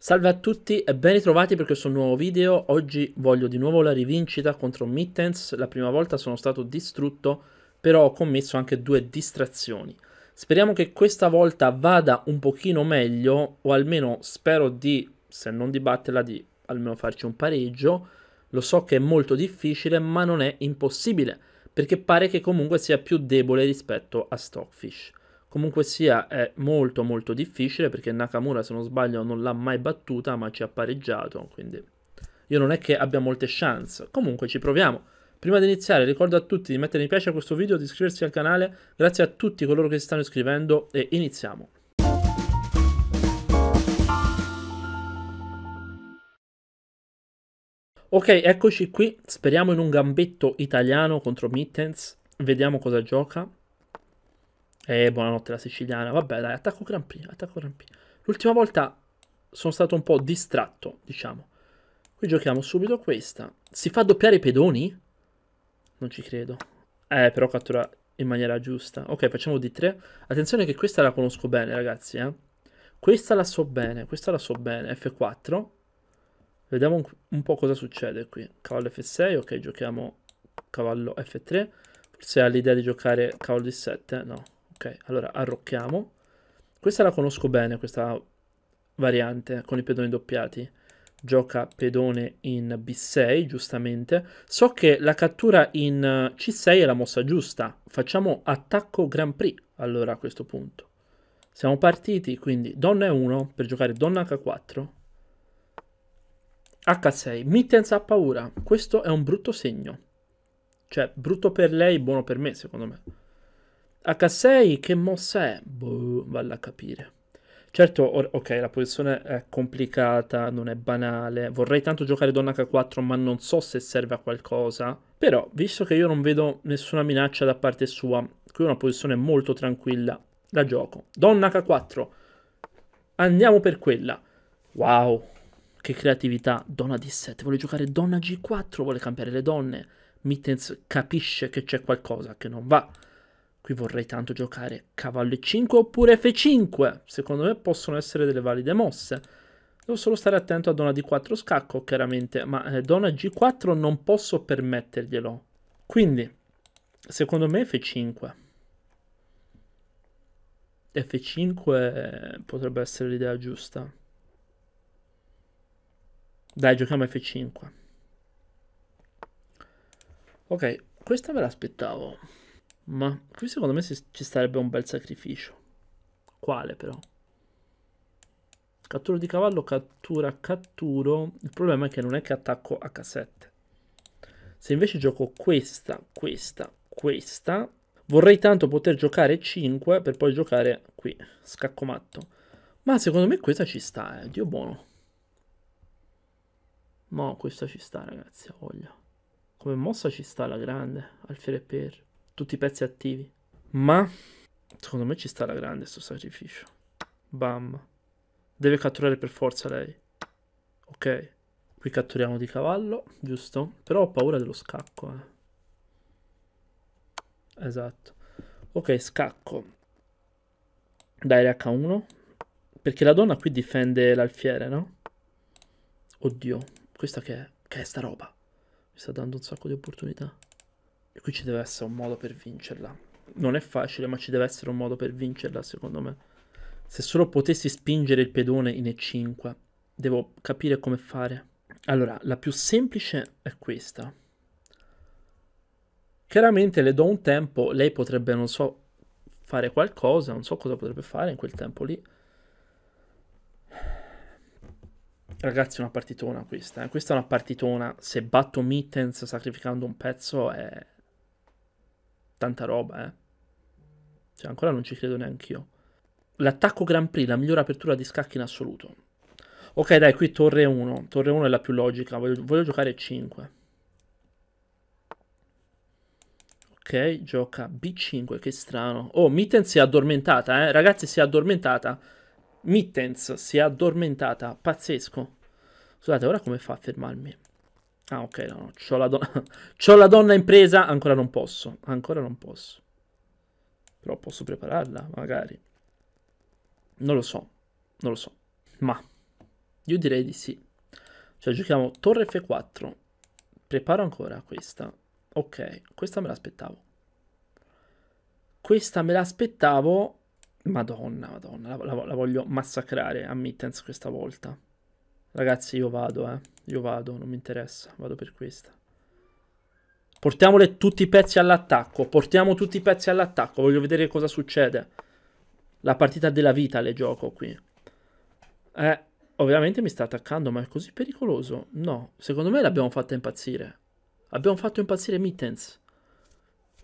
Salve a tutti e ben ritrovati per questo nuovo video. Oggi voglio di nuovo la rivincita contro Mittens. La prima volta sono stato distrutto, però ho commesso anche due distrazioni. Speriamo che questa volta vada un pochino meglio, o almeno spero di, se non di batterla, di almeno farci un pareggio. Lo so che è molto difficile, ma non è impossibile, perché pare che comunque sia più debole rispetto a Stockfish. Comunque sia è molto molto difficile perché Nakamura se non sbaglio non l'ha mai battuta ma ci ha pareggiato, quindi io non è che abbia molte chance. Comunque ci proviamo. Prima di iniziare ricordo a tutti di mettere mi piace a questo video, di iscriversi al canale, grazie a tutti coloro che si stanno iscrivendo e iniziamo. Ok, eccoci qui, speriamo in un gambetto italiano contro Mittens, vediamo cosa gioca. Eh, buonanotte la siciliana. Vabbè, dai, attacco Grand Prix, attacco Grand Prix. L'ultima volta sono stato un po' distratto, diciamo. Qui giochiamo subito questa. Si fa doppiare i pedoni? Non ci credo. Eh, però cattura in maniera giusta. Ok, facciamo di 3. Attenzione che questa la conosco bene, ragazzi, eh. Questa la so bene, questa la so bene. F4. Vediamo un, un po' cosa succede qui. Cavallo F6, ok, giochiamo cavallo F3. Forse ha l'idea di giocare cavallo D7, no. Ok, allora arrocchiamo. Questa la conosco bene, questa variante con i pedoni doppiati. Gioca pedone in B6, giustamente. So che la cattura in C6 è la mossa giusta. Facciamo attacco Grand Prix, allora a questo punto. Siamo partiti, quindi donna E1 per giocare donna H4. H6. Mittens ha paura. Questo è un brutto segno. Cioè, brutto per lei, buono per me, secondo me. H6 che mossa è? Boh, valla a capire. Certo, ok, la posizione è complicata, non è banale. Vorrei tanto giocare donna H4, ma non so se serve a qualcosa. Però, visto che io non vedo nessuna minaccia da parte sua, qui è una posizione molto tranquilla, la gioco. Donna H4. Andiamo per quella. Wow, che creatività. Donna D7, vuole giocare donna G4, vuole cambiare le donne. Mittens capisce che c'è qualcosa che non va. Qui vorrei tanto giocare cavallo e5 oppure f5. Secondo me possono essere delle valide mosse. Devo solo stare attento a donna d4 scacco, chiaramente, ma eh, donna g4 non posso permetterglielo. Quindi, secondo me f5. F5 potrebbe essere l'idea giusta. Dai, giochiamo f5. Ok, questa me l'aspettavo. Ma qui secondo me ci starebbe un bel sacrificio. Quale però? Cattura di cavallo, cattura, catturo. Il problema è che non è che attacco H7. Se invece gioco questa, questa, questa, vorrei tanto poter giocare 5 per poi giocare qui, scacco matto. Ma secondo me questa ci sta, eh. Dio buono. No, questa ci sta, ragazzi, voglia. Come mossa ci sta la grande, alfiere per tutti i pezzi attivi. Ma secondo me ci sta la grande sto sacrificio. Bam. Deve catturare per forza lei. Ok. Qui catturiamo di cavallo, giusto? Però ho paura dello scacco, eh. Esatto. Ok, scacco. Dai H1. Perché la donna qui difende l'alfiere, no? Oddio. Questa che è? Che è sta roba? Mi sta dando un sacco di opportunità. E qui ci deve essere un modo per vincerla. Non è facile, ma ci deve essere un modo per vincerla, secondo me. Se solo potessi spingere il pedone in E5, devo capire come fare. Allora, la più semplice è questa. Chiaramente le do un tempo, lei potrebbe, non so, fare qualcosa, non so cosa potrebbe fare in quel tempo lì. Ragazzi, è una partitona questa. Eh. Questa è una partitona. Se batto Mittens sacrificando un pezzo è tanta roba, eh. Cioè, ancora non ci credo neanche io. L'attacco Grand Prix, la migliore apertura di scacchi in assoluto. Ok, dai, qui torre 1. Torre 1 è la più logica. Voglio, voglio giocare 5. Ok, gioca B5, che strano. Oh, Mittens si è addormentata, eh. Ragazzi, si è addormentata. Mittens si è addormentata. Pazzesco. Scusate, ora come fa a fermarmi? Ah, ok, no, no. C'ho la, don- c'ho la donna in presa, ancora non posso. Ancora non posso. Però posso prepararla, magari. Non lo so. Non lo so. Ma Io direi di sì. Cioè giochiamo torre F4. Preparo ancora questa. Ok, questa me l'aspettavo. Questa me l'aspettavo. Madonna, madonna, la, la, la, voglio massacrare a Mittens questa volta. Ragazzi, io vado, eh. Io vado, non mi interessa. Vado per questa. Portiamole tutti i pezzi all'attacco. Portiamo tutti i pezzi all'attacco. Voglio vedere cosa succede. La partita della vita le gioco qui. Eh, ovviamente mi sta attaccando, ma è così pericoloso? No, secondo me l'abbiamo fatta impazzire. Abbiamo fatto impazzire Mittens.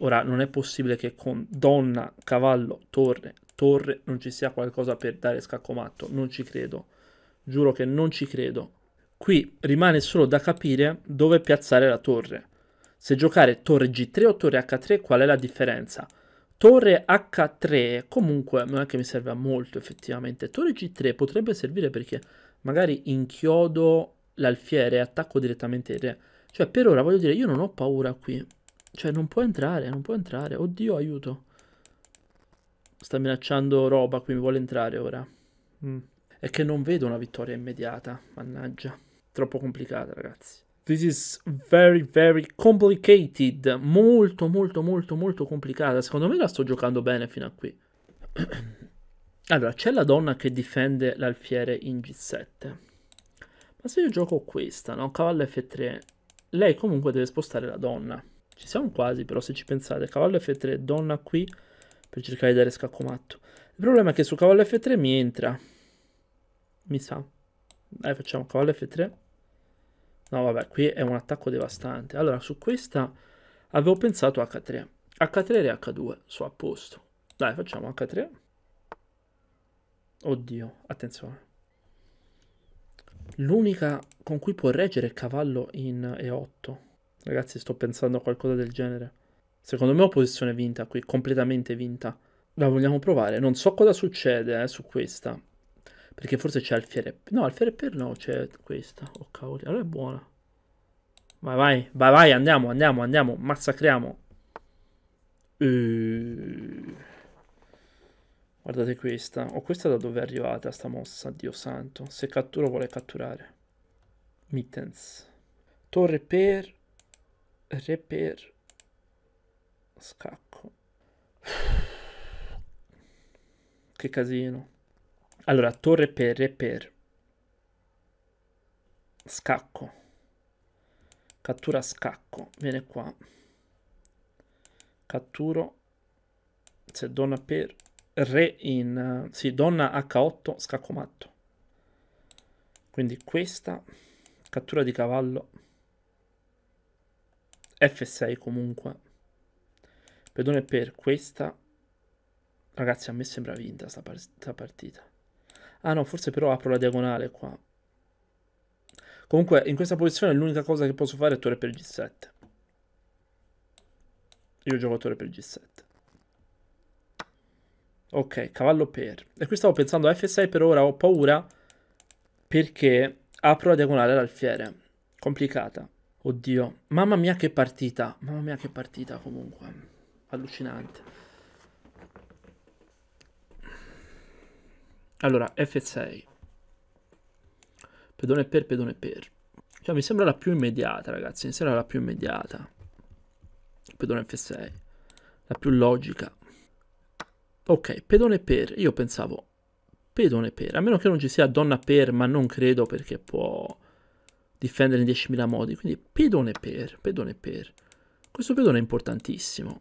Ora, non è possibile che con donna, cavallo, torre, torre non ci sia qualcosa per dare scaccomatto. Non ci credo. Giuro che non ci credo. Qui rimane solo da capire dove piazzare la torre. Se giocare torre G3 o torre H3, qual è la differenza? Torre H3 comunque non è che mi serve a molto effettivamente. Torre G3 potrebbe servire perché magari inchiodo l'alfiere e attacco direttamente il re. Cioè per ora voglio dire io non ho paura qui. Cioè non può entrare, non può entrare. Oddio aiuto. Sta minacciando roba qui, mi vuole entrare ora. Mm. È che non vedo una vittoria immediata, mannaggia. Troppo complicata ragazzi. This is very very complicated. Molto molto molto molto complicata. Secondo me la sto giocando bene fino a qui. allora, c'è la donna che difende l'alfiere in G7. Ma se io gioco questa, no? Cavallo F3, lei comunque deve spostare la donna. Ci siamo quasi, però se ci pensate, cavallo F3, donna qui, per cercare di dare scacco matto. Il problema è che su cavallo F3 mi entra. Mi sa. Dai, facciamo cavallo F3. No, vabbè, qui è un attacco devastante. Allora, su questa avevo pensato H3. H3 e H2, su a posto. Dai, facciamo H3. Oddio, attenzione. L'unica con cui può reggere è cavallo in E8. Ragazzi, sto pensando a qualcosa del genere. Secondo me ho posizione vinta qui, completamente vinta. La vogliamo provare. Non so cosa succede eh, su questa. Perché forse c'è alfiere... No, alfiere per no, c'è questa. Oh cavoli, allora è buona. Vai, vai, vai, vai, andiamo, andiamo, andiamo. Massacriamo. Uh. Guardate questa. O oh, questa da dove è arrivata sta mossa, Dio santo. Se catturo vuole catturare. Mittens. Torre per... Re per... Scacco. Che casino. Allora, torre per, re per. Scacco. Cattura scacco. Viene qua. Catturo. Se donna per re in... Sì, donna H8, scacco matto. Quindi questa. Cattura di cavallo. F6 comunque. Pedone per questa. Ragazzi, a me sembra vinta sta, sta partita. Ah no, forse però apro la diagonale qua. Comunque, in questa posizione l'unica cosa che posso fare è torre per G7. Io gioco torre per G7. Ok, cavallo per. E qui stavo pensando a F6 per ora ho paura perché apro la diagonale all'alfiere. Complicata. Oddio. Mamma mia che partita. Mamma mia che partita comunque. Allucinante. Allora, F6. Pedone per, pedone per. Cioè, mi sembra la più immediata, ragazzi. Mi sembra la più immediata. Pedone F6. La più logica. Ok, pedone per. Io pensavo pedone per. A meno che non ci sia donna per, ma non credo perché può difendere in 10.000 modi. Quindi pedone per, pedone per. Questo pedone è importantissimo.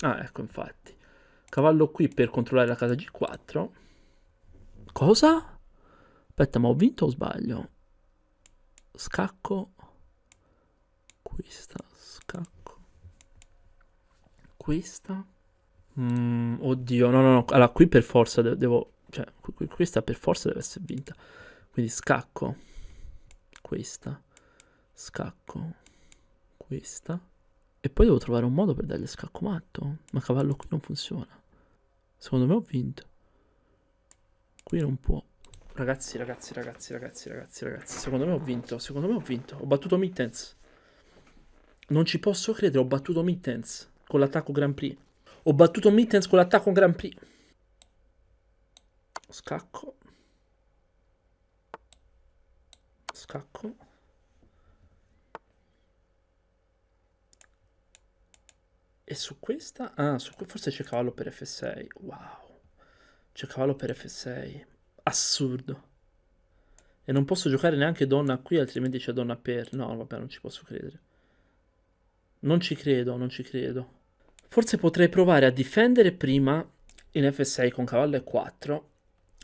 Ah, ecco, infatti. Cavallo qui per controllare la casa G4. Cosa? Aspetta, ma ho vinto o sbaglio? Scacco. Questa, scacco. Questa. Mm, oddio, no, no, no. Allora, qui per forza devo... Cioè, questa per forza deve essere vinta. Quindi scacco. Questa. Scacco. Questa. E poi devo trovare un modo per dargli scacco matto. Ma cavallo qui non funziona. Secondo me ho vinto. Qui non può. Ragazzi, ragazzi, ragazzi, ragazzi, ragazzi, ragazzi. Secondo me ho vinto. Secondo me ho vinto. Ho battuto Mittens. Non ci posso credere. Ho battuto Mittens con l'attacco Grand Prix. Ho battuto Mittens con l'attacco Grand Prix. Scacco. Scacco. E su questa? Ah, su, forse c'è cavallo per F6. Wow. C'è cavallo per F6. Assurdo. E non posso giocare neanche donna qui, altrimenti c'è donna per... No, vabbè, non ci posso credere. Non ci credo, non ci credo. Forse potrei provare a difendere prima in F6 con cavallo E4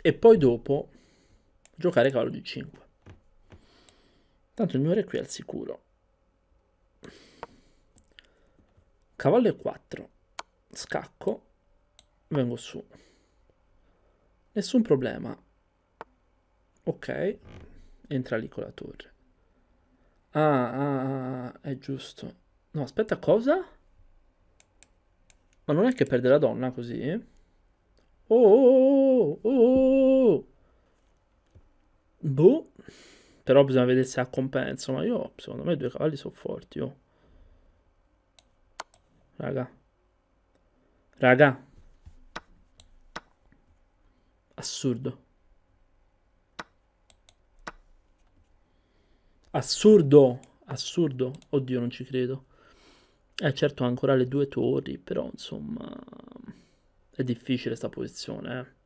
e poi dopo giocare cavallo G5. Tanto il mio re qui è al sicuro. Cavallo E4. Scacco. Vengo su. Nessun problema. Ok. Entra lì con la torre. Ah, ah, ah, è giusto. No, aspetta, cosa? Ma non è che perde la donna così? Oh, oh, oh, oh. Boh. Però bisogna vedere se ha compenso. Ma io, secondo me, i due cavalli sono forti. Oh. Raga. Raga. Assurdo. Assurdo, assurdo. Oddio, non ci credo. Eh, certo, ha ancora le due torri, però insomma è difficile sta posizione. Eh.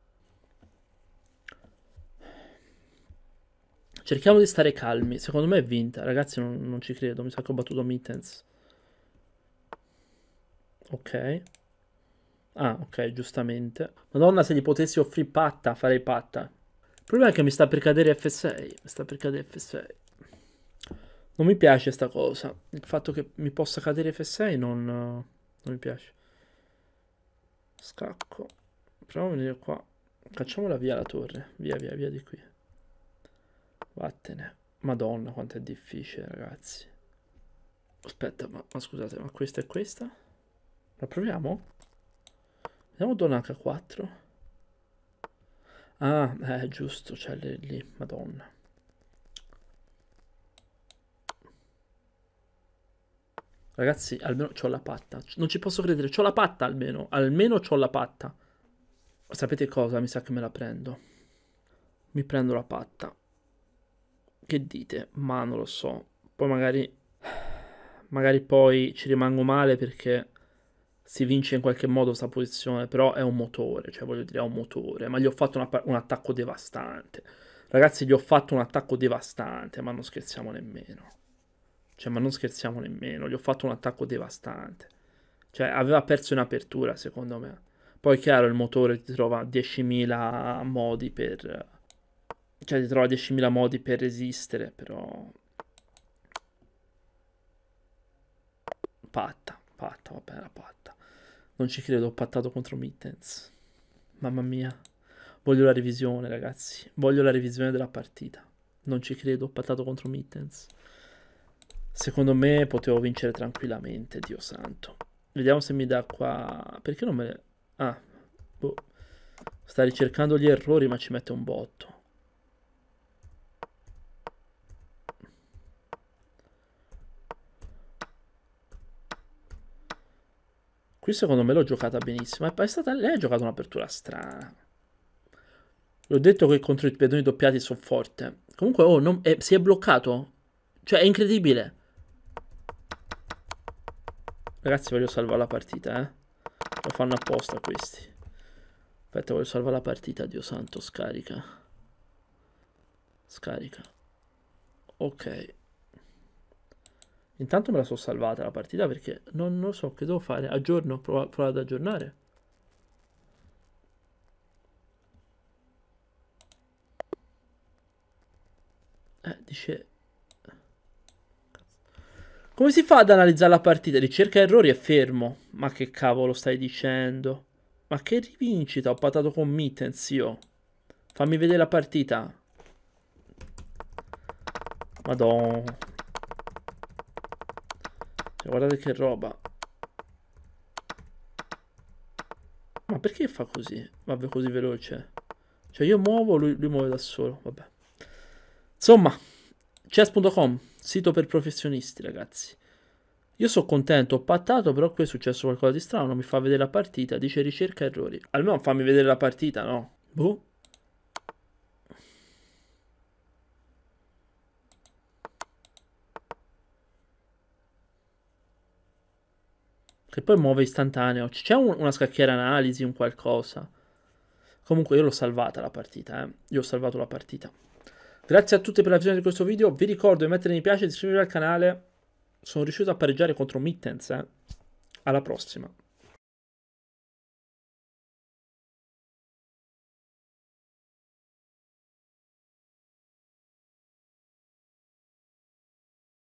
Cerchiamo di stare calmi. Secondo me è vinta. Ragazzi, non, non ci credo. Mi sa che ho battuto Mittens. Ok. Ah, ok, giustamente. Madonna, se gli potessi offrire patta, farei patta. Il problema è che mi sta per cadere F6. Mi sta per cadere F6. Non mi piace sta cosa. Il fatto che mi possa cadere F6 non, non mi piace. Scacco. Proviamo a venire qua. Cacciamola via la torre. Via, via, via di qui. Vattene. Madonna, quanto è difficile, ragazzi. Aspetta, ma, ma scusate, ma questa è questa? La proviamo? Vediamo donna H4. Ah, eh, giusto, c'è lì, madonna. Ragazzi, almeno ho la patta. Non ci posso credere, ho la patta almeno. Almeno ho la patta. Sapete cosa? Mi sa che me la prendo. Mi prendo la patta. Che dite? Ma non lo so. Poi magari... Magari poi ci rimango male perché si vince in qualche modo questa posizione. Però è un motore, cioè voglio dire, è un motore. Ma gli ho fatto una, un attacco devastante. Ragazzi, gli ho fatto un attacco devastante, ma non scherziamo nemmeno. Cioè, ma non scherziamo nemmeno, gli ho fatto un attacco devastante. Cioè, aveva perso in apertura, secondo me. Poi, chiaro, il motore ti trova 10.000 modi per... Cioè, ti trova 10.000 modi per resistere, però... Patta, patta, va bene, patta. Non ci credo, ho pattato contro Mittens. Mamma mia. Voglio la revisione, ragazzi. Voglio la revisione della partita. Non ci credo, ho pattato contro Mittens. Secondo me potevo vincere tranquillamente, Dio santo. Vediamo se mi dà qua... Perché non me. Ah, boh. Sta ricercando gli errori ma ci mette un botto. Qui secondo me l'ho giocata benissimo. È stata... Lei ha giocato un'apertura strana. L'ho detto che contro i pedoni doppiati sono forte. Comunque, oh, non... eh, si è bloccato. Cioè, è incredibile. Ragazzi voglio salvare la partita, eh. Lo fanno apposta questi. Aspetta, voglio salvare la partita, Dio santo, scarica. Scarica. Ok. Intanto me la sono salvata la partita perché non, lo so che devo fare. Aggiorno, provo, provo ad aggiornare. Eh, dice come si fa ad analizzare la partita? Ricerca errori e fermo. Ma che cavolo stai dicendo? Ma che rivincita? Ho patato con Mittens io. Fammi vedere la partita. Madonna. Guardate che roba. Ma perché fa così? Vabbè, così veloce. Cioè, io muovo, lui, lui muove da solo. Vabbè. Insomma, chess.com Sito per professionisti, ragazzi. Io sono contento, ho pattato, però qui è successo qualcosa di strano, mi fa vedere la partita, dice ricerca errori. Almeno fammi vedere la partita, no? Boh. Che poi muove istantaneo. C'è un, una scacchiera analisi, un qualcosa. Comunque io l'ho salvata la partita, eh. Io ho salvato la partita. Grazie a tutti per la visione di questo video. Vi ricordo di mettere mi piace e di iscrivervi al canale. Sono riuscito a pareggiare contro Mittens, eh. Alla prossima.